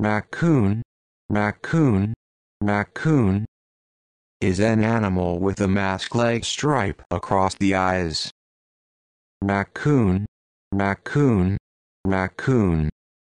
Raccoon, raccoon, raccoon is an animal with a mask-like stripe across the eyes. Raccoon, raccoon, raccoon